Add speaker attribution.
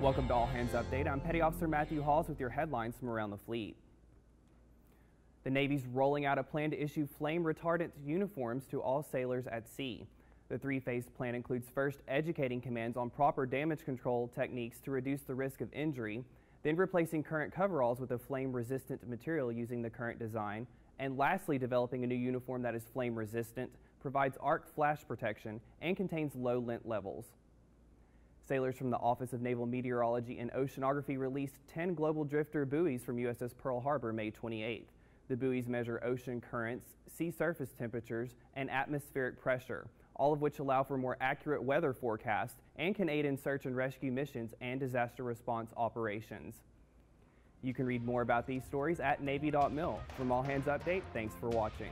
Speaker 1: Welcome to All Hands Update. I'm Petty Officer Matthew Haws with your headlines from around the fleet. The Navy's rolling out a plan to issue flame retardant uniforms to all sailors at sea. The three-phase plan includes first educating commands on proper damage control techniques to reduce the risk of injury, then replacing current coveralls with a flame-resistant material using the current design, and lastly developing a new uniform that is flame-resistant, provides arc flash protection, and contains low lint levels. Sailors from the Office of Naval Meteorology and Oceanography released 10 global drifter buoys from USS Pearl Harbor May 28th. The buoys measure ocean currents, sea surface temperatures, and atmospheric pressure, all of which allow for more accurate weather forecasts and can aid in search and rescue missions and disaster response operations. You can read more about these stories at Navy.mil. From All Hands Update, thanks for watching.